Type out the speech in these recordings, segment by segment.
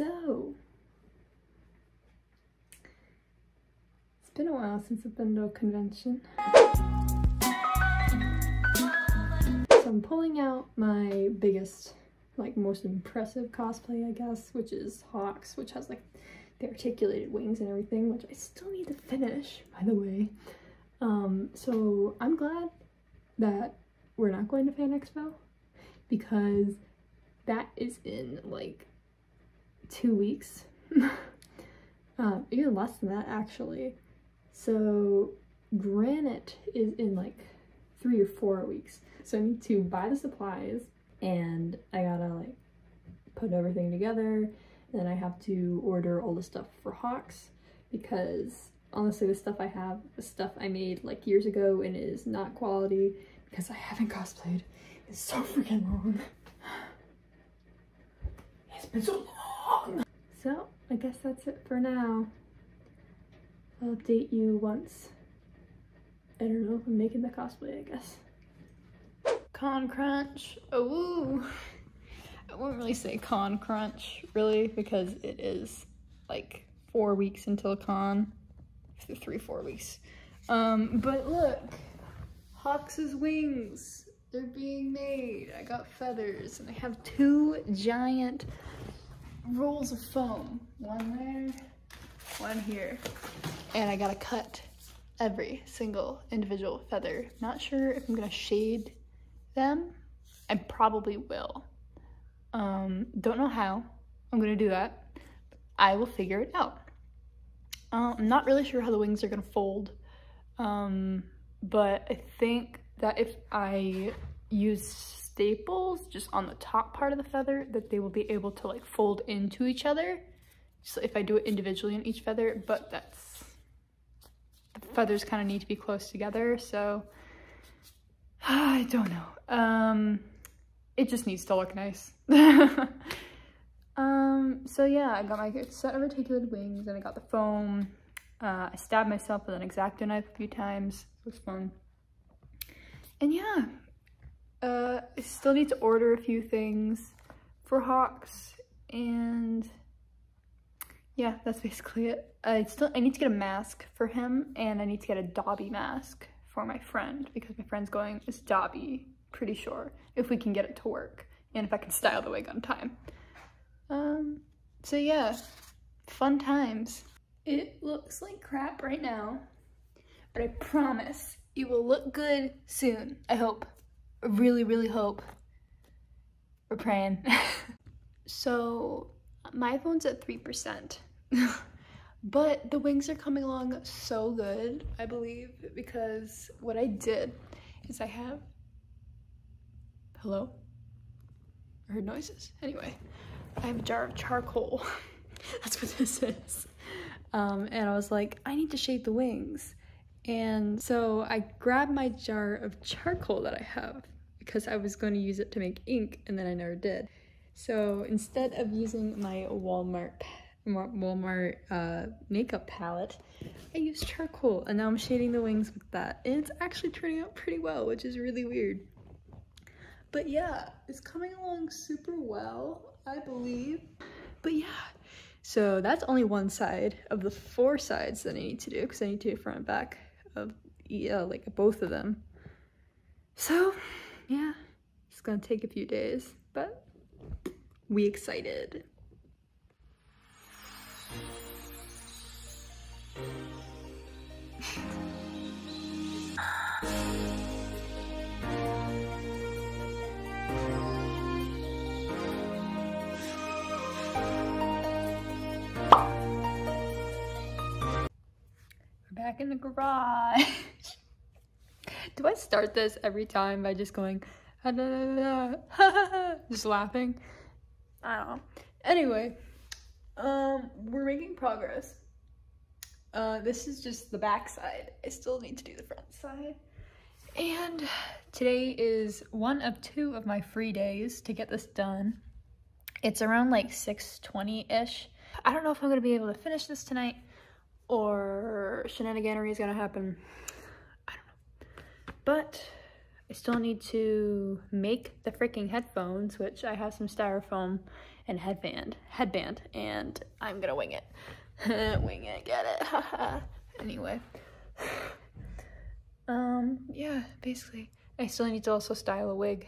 So, it's been a while since I've been to a convention. So I'm pulling out my biggest, like most impressive cosplay, I guess, which is Hawks, which has like the articulated wings and everything, which I still need to finish, by the way. Um, so I'm glad that we're not going to Fan Expo because that is in like two weeks. um, even less than that actually. So Granite is in like three or four weeks. So I need to buy the supplies and I gotta like put everything together. Then I have to order all the stuff for Hawks because honestly the stuff I have the stuff I made like years ago and it is not quality because I haven't cosplayed. It's so freaking long. It's been so long! So, I guess that's it for now. I'll update you once. I don't know if I'm making the cosplay, I guess. Con crunch. Oh, I won't really say con crunch, really, because it is like four weeks until con. Three, four weeks. Um, but look, Hawks's wings. They're being made. I got feathers and I have two giant rolls of foam. One there, one here. And I gotta cut every single individual feather. Not sure if I'm gonna shade them. I probably will. Um, don't know how I'm gonna do that. I will figure it out. Uh, I'm not really sure how the wings are gonna fold. Um, but I think that if I use staples just on the top part of the feather that they will be able to like fold into each other. So if I do it individually on each feather, but that's, the feathers kind of need to be close together. So I don't know. Um, it just needs to look nice. um, so yeah, I got my set of articulated wings and I got the foam. Uh, I stabbed myself with an X-Acto knife a few times. It was fun. And yeah, uh, I still need to order a few things for Hawks and yeah, that's basically it. I still I need to get a mask for him and I need to get a Dobby mask for my friend because my friend's going as Dobby, pretty sure, if we can get it to work and if I can style the wig on time. Um, so yeah, fun times. It looks like crap right now, but I promise it will look good soon. I hope. Really, really hope. We're praying. so my phone's at 3%. but the wings are coming along so good, I believe, because what I did is I have, hello? I heard noises. Anyway, I have a jar of charcoal. That's what this is. Um, and I was like, I need to shade the wings. And so I grabbed my jar of charcoal that I have because I was going to use it to make ink and then I never did. So instead of using my Walmart Walmart uh, makeup palette, I used charcoal and now I'm shading the wings with that. And it's actually turning out pretty well, which is really weird. But yeah, it's coming along super well, I believe. But yeah, so that's only one side of the four sides that I need to do because I need to do front and back of yeah, like both of them. So yeah, it's gonna take a few days, but we excited. Back in the garage. Do I start this every time by just going, just laughing? I don't know. Anyway, um, we're making progress. Uh, this is just the back side. I still need to do the front side. And today is one of two of my free days to get this done. It's around like 6.20ish. I don't know if I'm gonna be able to finish this tonight or shenaniganery is gonna happen. I don't know. But I still need to make the freaking headphones, which I have some styrofoam and headband, headband, and I'm gonna wing it. wing it, get it, anyway. Um, yeah, basically. I still need to also style a wig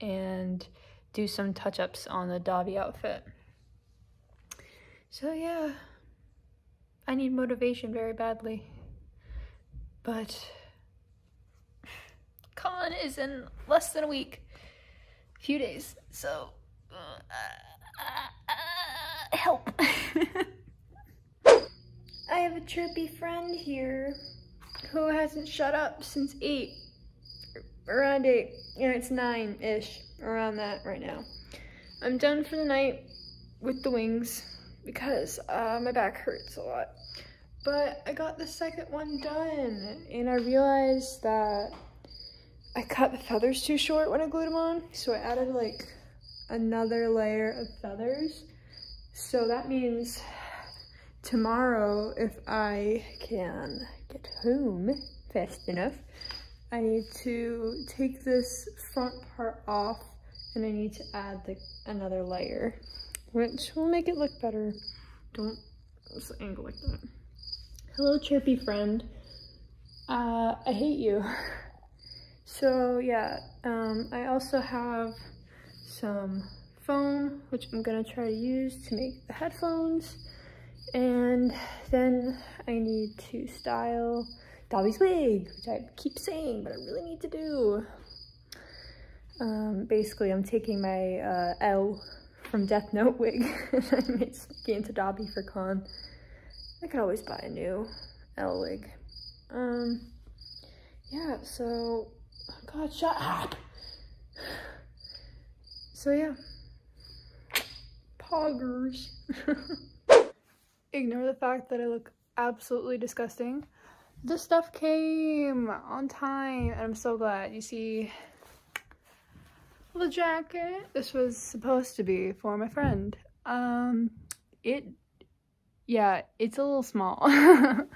and do some touch-ups on the Dobby outfit. So yeah, I need motivation very badly. But con is in less than a week, a few days, so uh, uh, uh, help. I have a chirpy friend here who hasn't shut up since 8, around 8, and it's 9-ish, around that right now. I'm done for the night with the wings because uh, my back hurts a lot. But I got the second one done, and I realized that I cut the feathers too short when I glued them on, so I added like another layer of feathers. So that means tomorrow, if I can get home fast enough, I need to take this front part off and I need to add the, another layer, which will make it look better. Don't angle like that. Hello, chirpy friend. Uh, I hate you. So yeah, um, I also have some foam, which I'm gonna try to use to make the headphones. And then I need to style Dobby's wig, which I keep saying, but I really need to do. Um, basically, I'm taking my uh, L from Death Note wig and I'm making into Dobby for con. I could always buy a new L wig. Um, yeah, so Oh God, shut up. So yeah, poggers. Ignore the fact that I look absolutely disgusting. The stuff came on time and I'm so glad. You see the jacket. This was supposed to be for my friend. Um, it, yeah, it's a little small.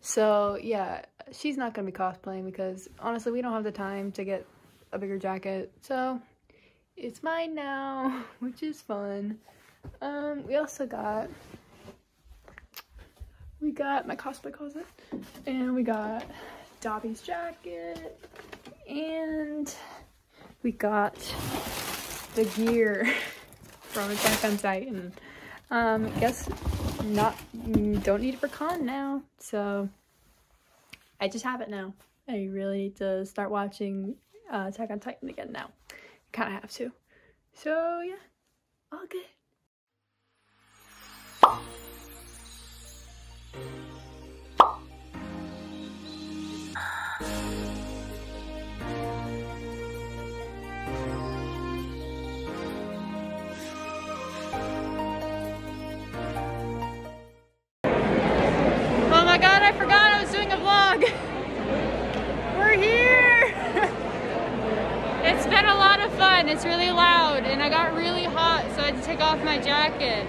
so yeah, she's not going to be cosplaying because honestly, we don't have the time to get a bigger jacket. So it's mine now, which is fun. Um, we also got, we got my cosplay closet and we got Dobby's jacket and we got the gear from Attack on Titan. Um, I guess not, don't need it for con now, so I just have it now. I really need to start watching uh, Attack on Titan again now. Kind of have to. So yeah, all good. it's really loud and I got really hot so I had to take off my jacket.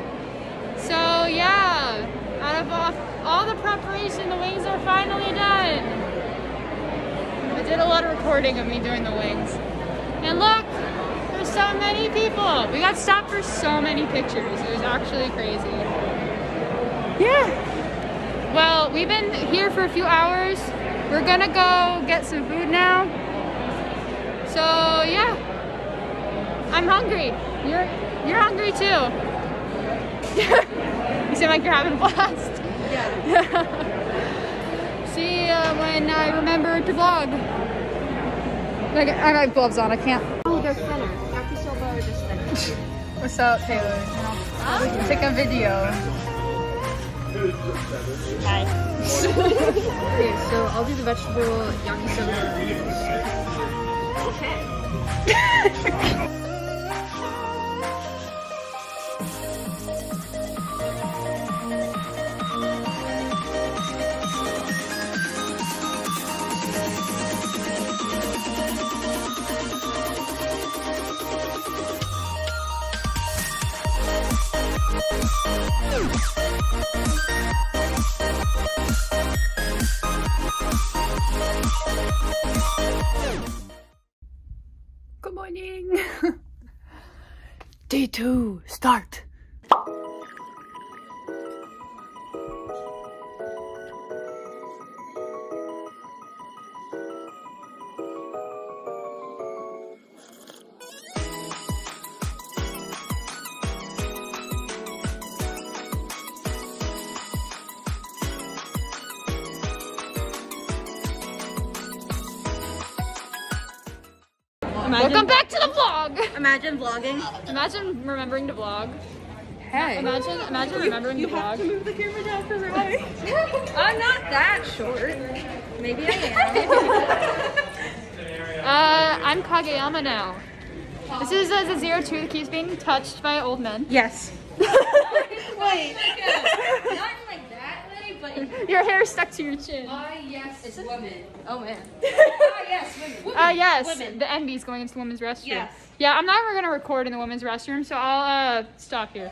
So yeah, out of all, all the preparation, the wings are finally done. I did a lot of recording of me doing the wings. And look, there's so many people. We got stopped for so many pictures. It was actually crazy. Yeah. Well, we've been here for a few hours. We're gonna go get some food now. So yeah, I'm hungry. You're you're hungry too. you seem like you're having a blast. Yeah. See uh, when I remember to vlog. Like I got gloves on. I can't. Oh, they're thinner. Yakisoba are just thinner. What's up, Taylor? Huh? Take a video. Hi. okay, so I'll do the vegetable yakisoba. Okay. Good morning. Day two, start. Welcome back to the vlog. Imagine vlogging. Imagine remembering to vlog. Hey. Imagine, imagine remembering to vlog. You to move the camera down further away. I'm not that short. Maybe I am. Uh, I'm Kageyama now. This is uh, the zero two that keeps being touched by old men. yes. Wait. Not like that way, but Your hair stuck to your chin. ah yes, it's women. Oh man. ah yes, women. Uh, yes, Women. the NB's going into the women's restroom. Yes. Yeah, I'm not ever gonna record in the women's restroom, so I'll uh stop here.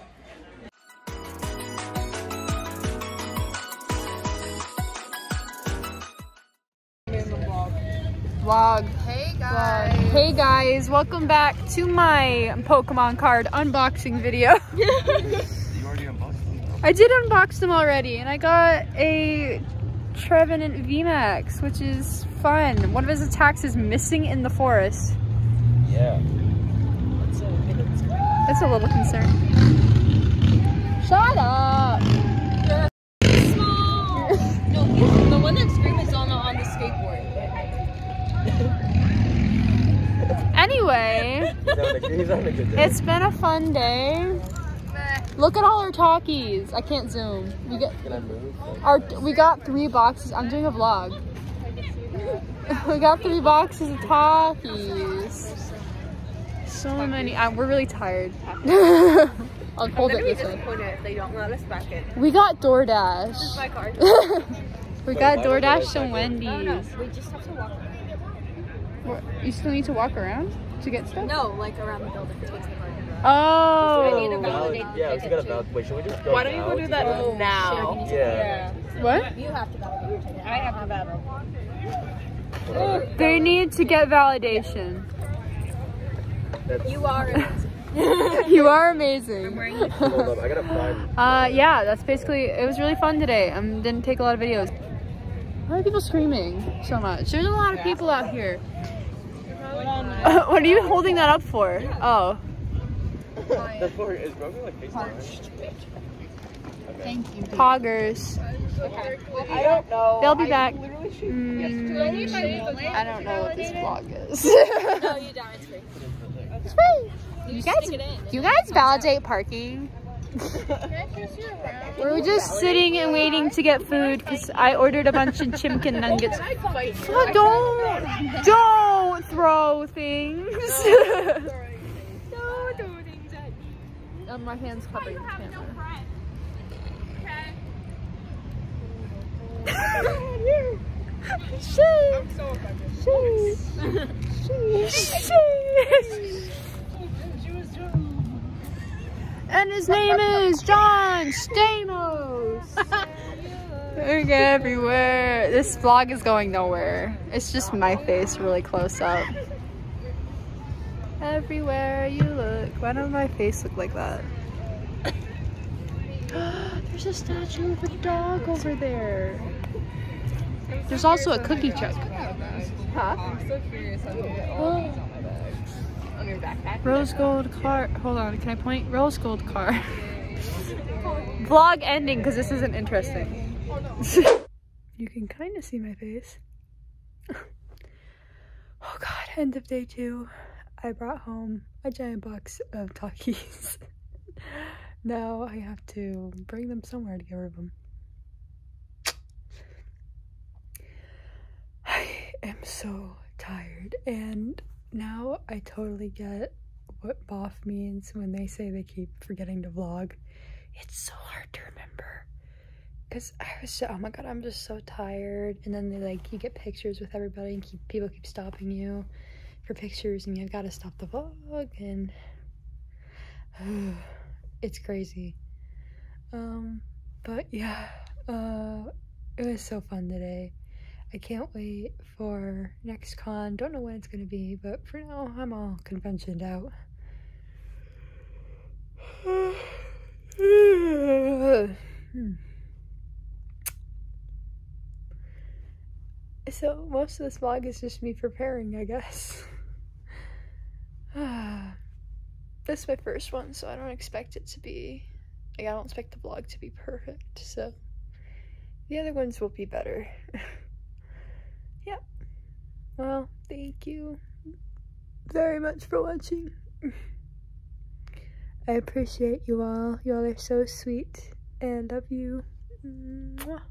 Vlog. Hey Vlog. Hey guys, welcome back to my Pokemon card unboxing video. I did unbox them already, and I got a Trevenant VMAX, which is fun. One of his attacks is missing in the forest. Yeah. That's a little concern. Shut up! No, the one that screamed is on on the skateboard. Anyway, He's having a, he's having a good day. it's been a fun day. Look at all our Takis. I can't zoom. We get Can I move? our we got three boxes. I'm doing a vlog. we got three boxes of Takis. So many. Uh, we're really tired. I'll hold it this way. disappointed if they don't let us back in. We got DoorDash. My card. we got Wait, why would they DoorDash and back in? Wendy's. we just have to walk. What, You still need to walk around to get stuff? No, like around the building. It's the parking. Oh. I need a validate Yeah, we ticket gotta too. validate. Wait, should we just go Why don't you go do that go? now? Yeah. What? You have to validate your ticket. I have to validate. They need to get validation. That's, You are amazing. you are amazing. hold up, I gotta find. uh, yeah, that's basically. It was really fun today. Um, didn't take a lot of videos. Why are people screaming so much? There's a lot of people out here. what are you holding that up for? Oh, That's for is Grogu like facing away? thank you. Poggers. I don't know. They'll be back. Mm, I don't know what this vlog is. No, you don't. It's free. It's free. You guys, it in. you guys validate parking. We're just sitting and waiting to get food because I ordered a bunch of chimkin nuggets. Oh, don't, don't throw things. Um, my hand's covering the camera. And his name is John Stamos. Look everywhere. This vlog is going nowhere. It's just my face really close up. Everywhere you look. Why don't my face look like that? There's a statue of a dog over there. There's also a cookie truck. Huh? I'm so curious on oh. your backpack. Rose gold car. Hold on, can I point? Rose gold car. Vlog ending because this isn't interesting. you can kind of see my face. oh god, end of day two. I brought home a giant box of Takis. now I have to bring them somewhere to get rid of them. I am so tired and now I totally get what boff means when they say they keep forgetting to vlog. It's so hard to remember. Cause I was so, oh my god, I'm just so tired. And then they like, you get pictures with everybody and keep, people keep stopping you for pictures and you've got to stop the vlog and it's crazy. Um, but yeah, uh, it was so fun today. I can't wait for next con. Don't know when it's gonna be, but for now, I'm all conventioned out. So most of this vlog is just me preparing, I guess. this is my first one, so I don't expect it to be like I don't expect the vlog to be perfect, so the other ones will be better. yep. Well, thank you very much for watching. I appreciate you all. You all are so sweet and love you. Mwah.